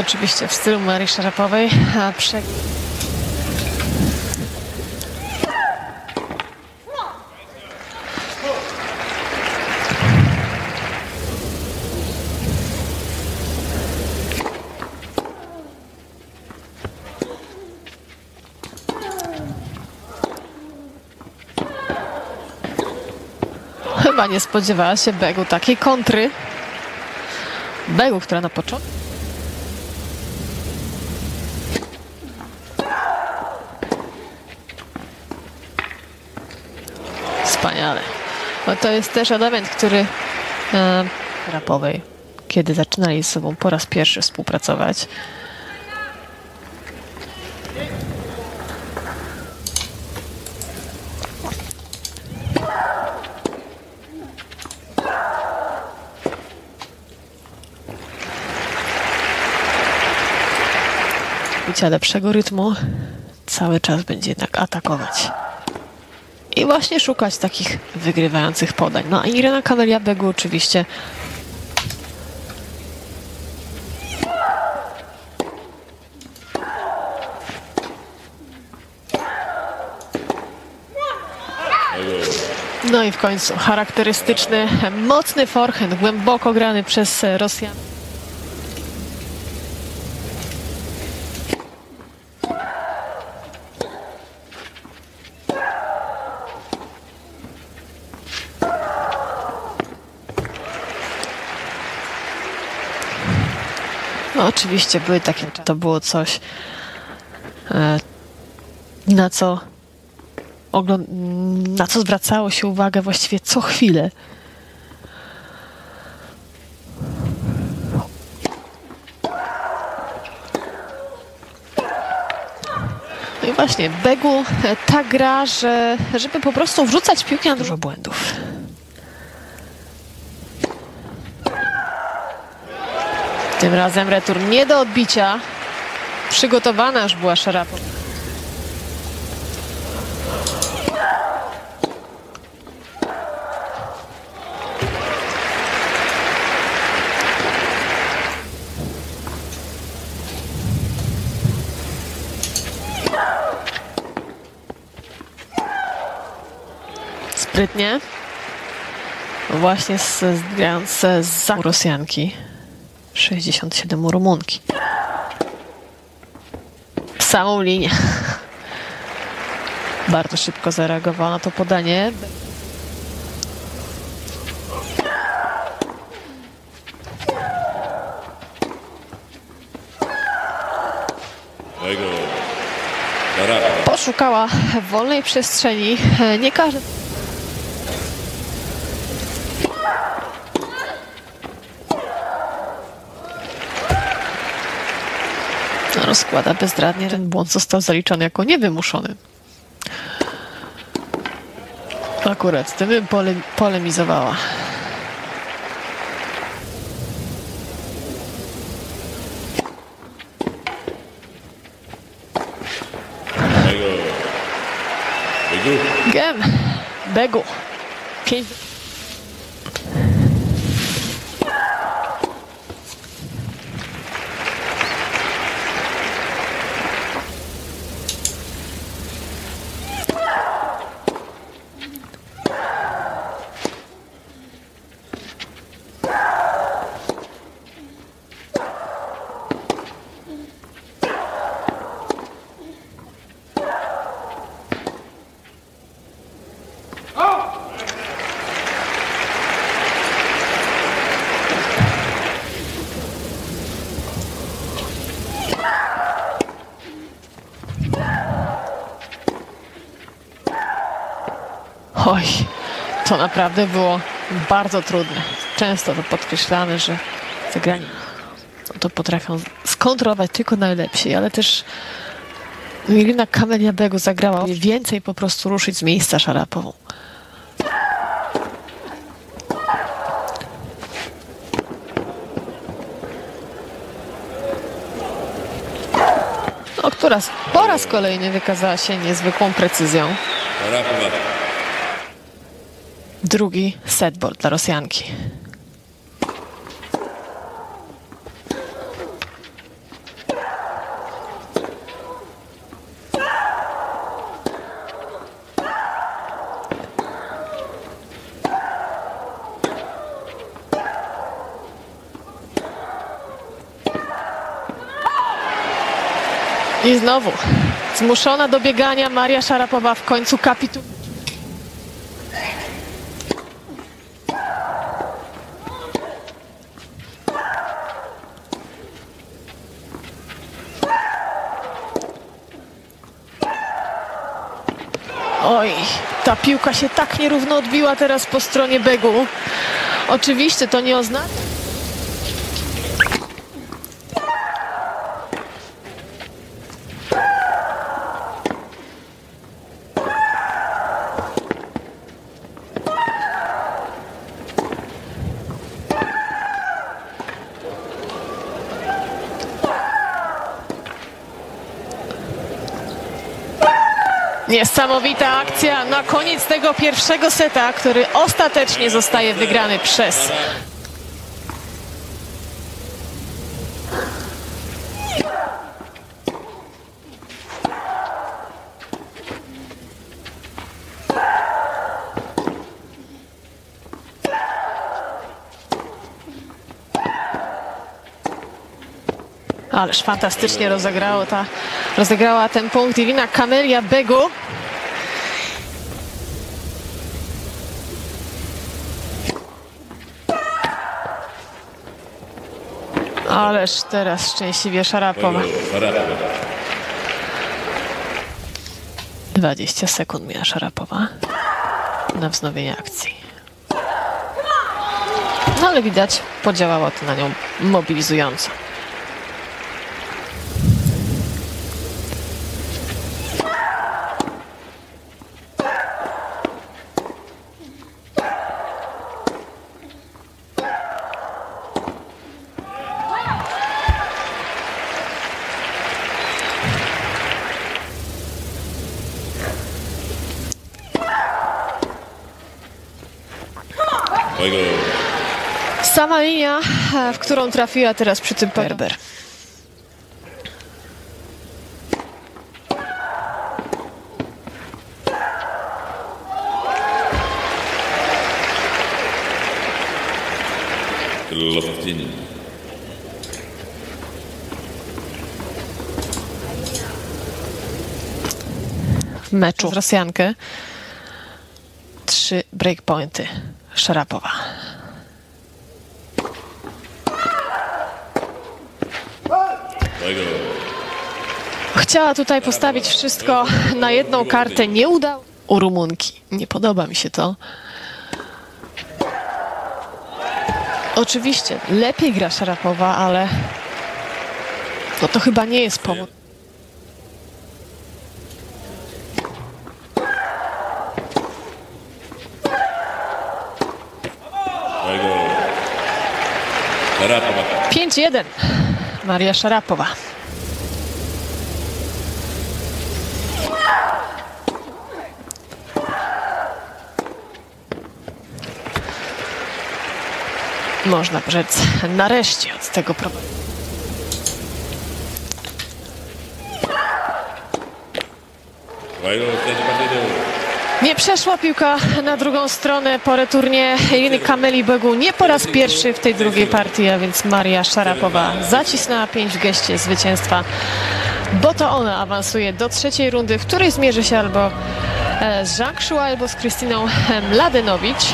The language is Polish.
Oczywiście w stylu Marii Szarapowej. A prze... Chyba nie spodziewała się Begu takiej kontry. Begu, która na początku. Wspaniale. Bo to jest też element, który e, rapowej, kiedy zaczynali ze sobą po raz pierwszy współpracować. Lepszego rytmu cały czas będzie jednak atakować. I właśnie szukać takich wygrywających podań. No a Irena Kamelia Begu oczywiście No i w końcu charakterystyczny, mocny forehand, głęboko grany przez Rosjan. No oczywiście były takie, to było coś, e, na co na co zwracało się uwagę właściwie co chwilę. No i właśnie, Begu e, tak gra, że żeby po prostu wrzucać piłkę na dużo błędów. Tym razem retur nie do odbicia. Przygotowana już była Szarapow. Sprytnie. Właśnie z, z, grając z za Rosjanki. 67 u Rumunki. W samą linię. Bardzo szybko zareagowała na to podanie. Poszukała wolnej przestrzeni. Nie każdy. Rozkłada bezradnie. Ten błąd został zaliczony jako niewymuszony. Akurat z tym bym pole, polemizowała. Gem. Begu. Pięć. Oj, to naprawdę było bardzo trudne. Często to podkreślane, że zagrani to potrafią skontrolować tylko najlepsi, ale też Irina Kamelia zagrała więcej po prostu ruszyć z miejsca Szarapową. No, która po raz kolejny wykazała się niezwykłą precyzją. Barakowa. Drugi setball dla Rosjanki. I znowu zmuszona do biegania Maria Szarapowa w końcu kapituluje. Oj, ta piłka się tak nierówno odbiła teraz po stronie Begu. Oczywiście to nie oznacza. Niesamowita akcja na koniec tego pierwszego seta, który ostatecznie zostaje wygrany przez Ależ fantastycznie rozegrało ta, rozegrała ten punkt Irina Kamelia Begu. Ależ teraz szczęśliwie Szarapowa. Szarapowa. 20 sekund miała Szarapowa na wznowienie akcji. No ale widać, podziałało to na nią mobilizująco. Sama linia, w którą trafiła teraz przy tym Berber. Loftin. w meczu z Rosjankę. Trzy breakpointy Szarapowa. Chciała tutaj postawić wszystko na jedną kartę. Nie udało. U Rumunki. Nie podoba mi się to. Oczywiście lepiej gra Szarapowa, ale no to chyba nie jest powód. Tego Szarapowa. 5-1. Maria Szarapowa. Można rzec nareszcie od tego problemu. Partidu. Nie przeszła piłka na drugą stronę po returnie Iriny Kameli Begu. Nie po raz pierwszy w tej drugiej partii, a więc Maria Szarapowa zacisnęła pięć w geście zwycięstwa, bo to ona awansuje do trzeciej rundy, w której zmierzy się albo e, z Shua, albo z Krystyną Mladenowicz.